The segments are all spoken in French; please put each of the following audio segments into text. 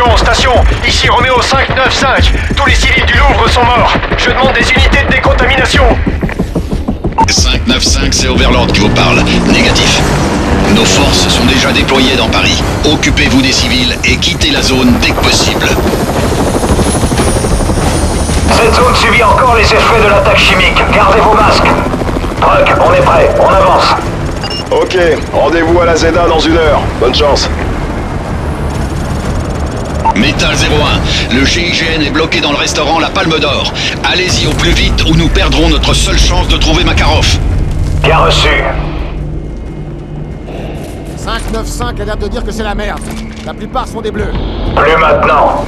Attention, station Ici Roméo 595 Tous les civils du Louvre sont morts Je demande des unités de décontamination 595, c'est Overlord qui vous parle. Négatif. Nos forces sont déjà déployées dans Paris. Occupez-vous des civils et quittez la zone dès que possible. Cette zone subit encore les effets de l'attaque chimique. Gardez vos masques. Truck, on est prêt. On avance. Ok, rendez-vous à la Zeda dans une heure. Bonne chance. Métal 01, le GIGN est bloqué dans le restaurant La Palme d'Or. Allez-y au plus vite ou nous perdrons notre seule chance de trouver Makarov. Bien reçu. 595 a l'air de dire que c'est la merde. La plupart sont des bleus. Plus maintenant.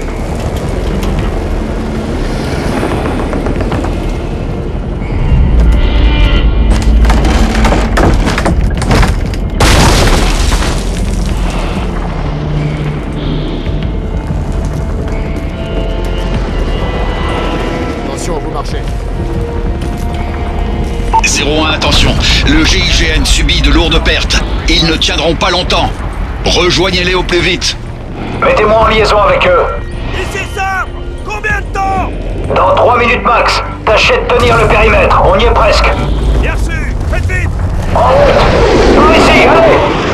Le GIGN subit de lourdes pertes. Ils ne tiendront pas longtemps. Rejoignez-les au plus vite. Mettez-moi en liaison avec eux. Ici Sabre Combien de temps? Dans 3 minutes max. Tâchez de tenir le périmètre. On y est presque. Bien reçu Faites vite En route. Par ici, allez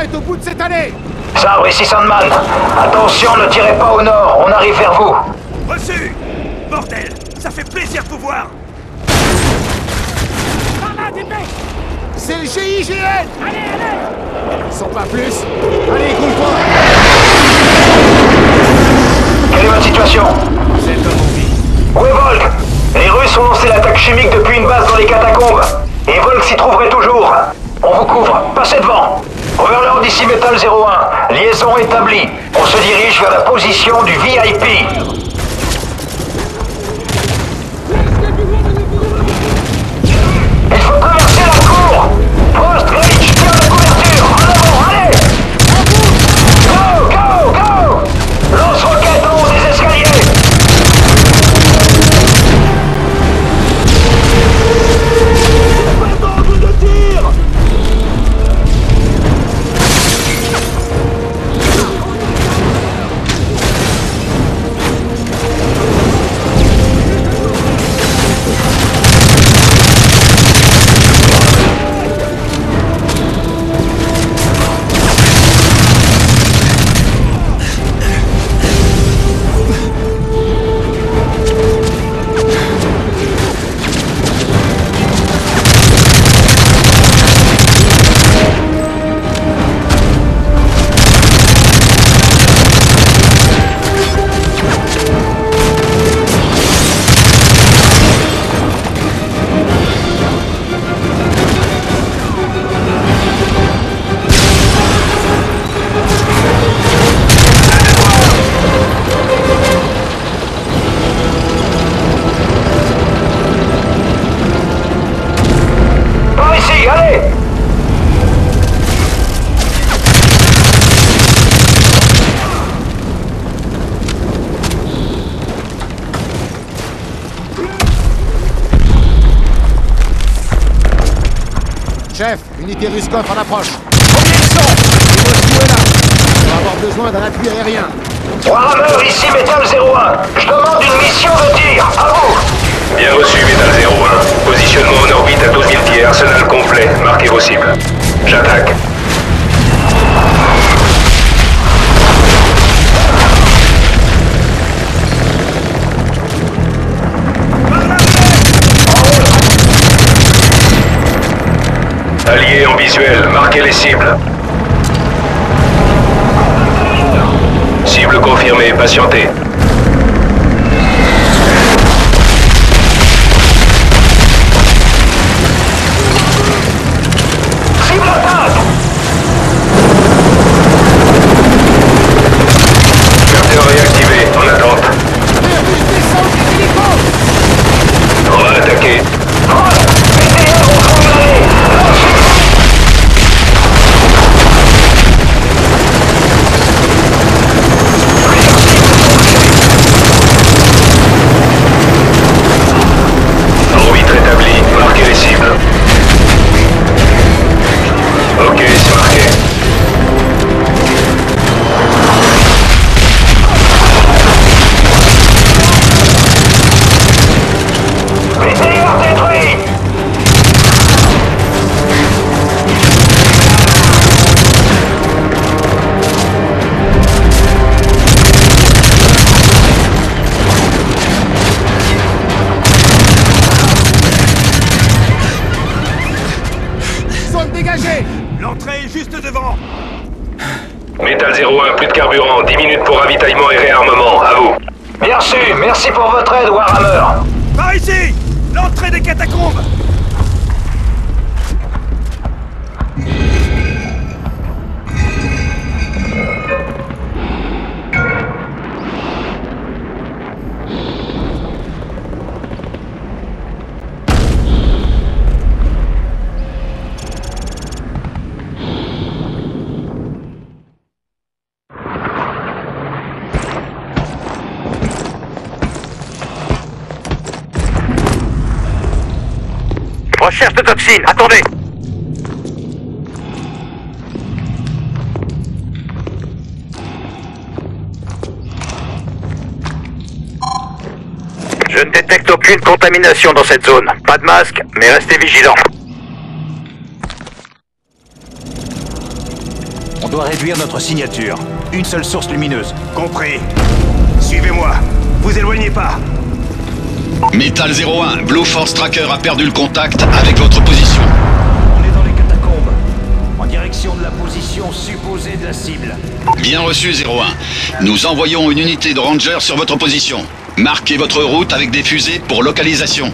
est au bout de cette allée Sabre ici Sandman. Attention, ne tirez pas au nord, on arrive vers vous. Reçu Bordel Ça fait plaisir de vous voir C'est le GIGN Allez, allez Ils sont pas plus Allez, coule-toi Quelle est votre situation? C'est. Où est Volk? Les Russes ont lancé l'attaque chimique depuis une base dans les catacombes. Et Volk s'y trouverait toujours. On vous couvre, passez devant. Overlord ici Metal 01. Liaison établie. On se dirige vers la position du VIP. Chef, unité Ruskov en approche. Combien ils sont est là. On va avoir besoin d'un appui aérien. Warhammer, ici Metal 01. Je demande une mission de tir. À vous Bien reçu, Metal 01. Positionnement en orbite à 12 000 pieds, arsenal complet. Marquez vos cibles. J'attaque. Alliés en visuel, marquez les cibles. Cible confirmée, patientez. Plus de carburant, 10 minutes pour ravitaillement et réarmement, à vous. Bien reçu, merci pour votre aide, Warhammer. Par ici L'entrée des catacombes De toxines, attendez Je ne détecte aucune contamination dans cette zone. Pas de masque, mais restez vigilants. On doit réduire notre signature. Une seule source lumineuse. Compris. Suivez-moi. Vous éloignez pas. Metal 01, Blue Force Tracker a perdu le contact avec votre position. On est dans les catacombes. En direction de la position supposée de la cible. Bien reçu 01. Nous envoyons une unité de Rangers sur votre position. Marquez votre route avec des fusées pour localisation.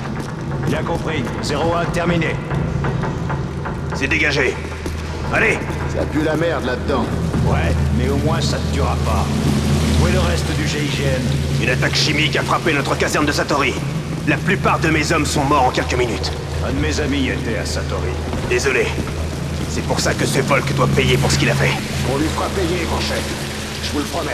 Bien compris. 01 terminé. C'est dégagé. Allez Ça pue la merde là-dedans. Ouais, mais au moins ça ne tuera pas. Où est le reste du GIGN Une attaque chimique a frappé notre caserne de Satori. La plupart de mes hommes sont morts en quelques minutes. Un de mes amis était à Satori. Désolé. C'est pour ça que ce Volk doit payer pour ce qu'il a fait. On lui fera payer, mon chef. Je vous le promets.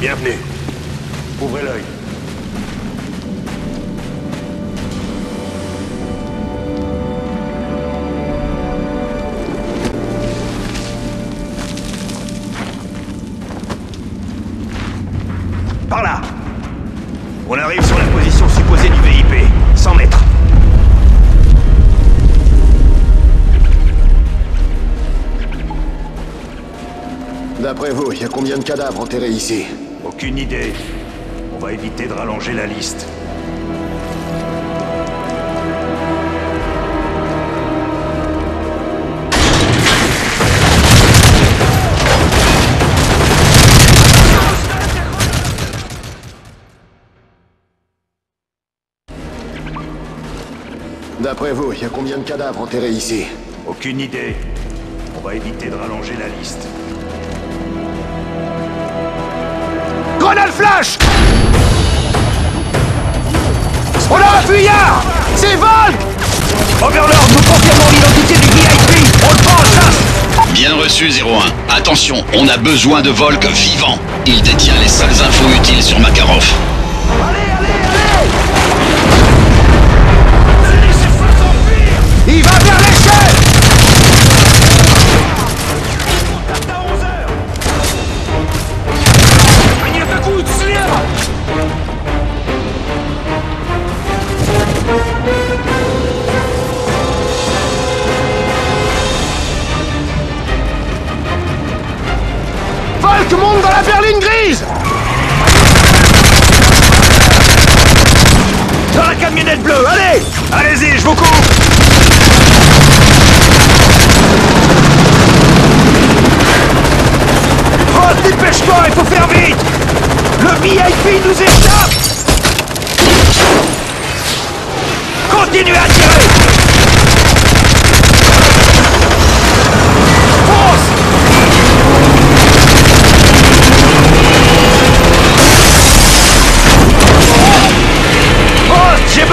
Bienvenue. Ouvrez l'œil. Cadavres enterrés ici Aucune idée. On va éviter de rallonger la liste. D'après vous, il y a combien de cadavres enterrés ici? Aucune idée. On va éviter de rallonger la liste. Grenade flash On a un fuyard C'est Volk Overlord, nous confirmons l'identité du VIP On le prend en chasse Bien reçu 01. Attention, on a besoin de Volk vivant. Il détient les seules infos utiles sur Makarov. Il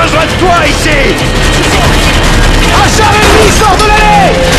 besoin de toi ici. Un char ennemi sort de l'allée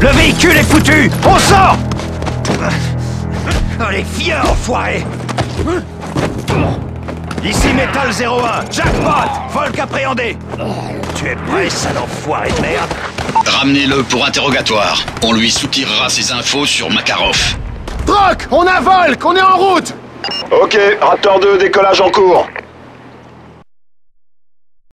Le véhicule est foutu. On sort. Oh les fiers, enfoirés. Ici Metal 01, jackpot. Volk appréhendé. Tu es prêt, sale enfoiré de merde? Ramenez-le pour interrogatoire. On lui soutirera ses infos sur Makarov. Troc On a Volk On est en route. Ok, Raptor 2, décollage en cours.